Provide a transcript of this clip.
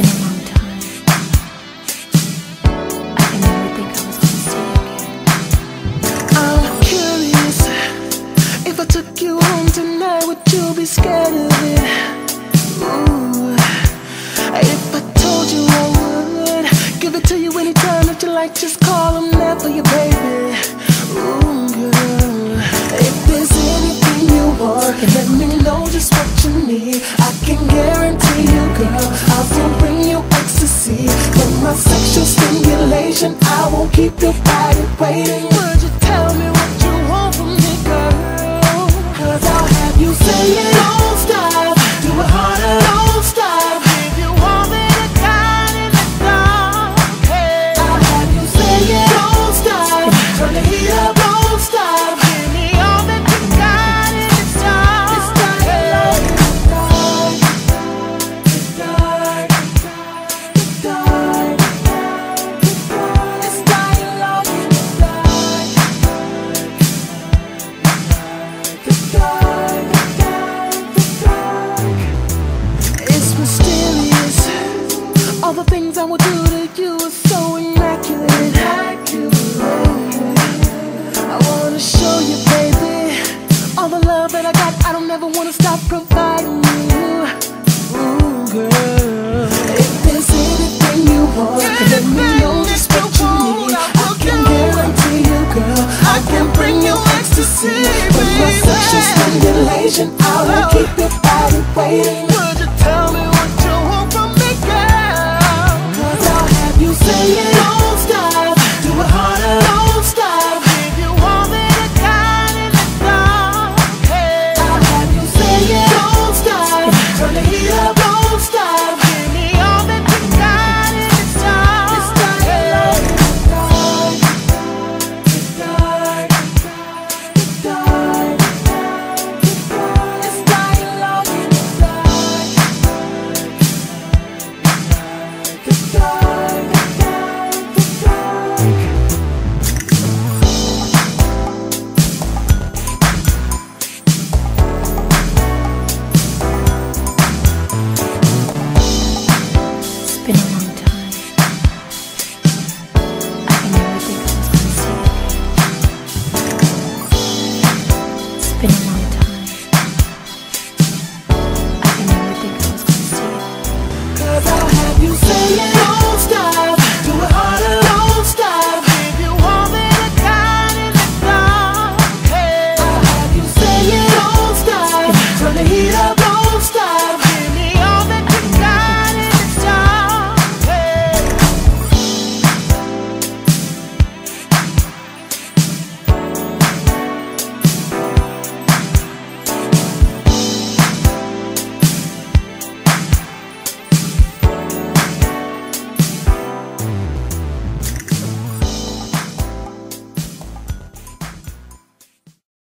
been a long time. I'm curious if I took you home tonight, would you be scared of it? Ooh, if I told you I would give it to you anytime you like, just call. Love that I got. I don't ever wanna stop providing you. Ooh, girl. If there's anything you want, let me know just what you need. I can guarantee you, girl, I can bring you ecstasy. With my sexual stimulation, I will keep your body waiting. happening.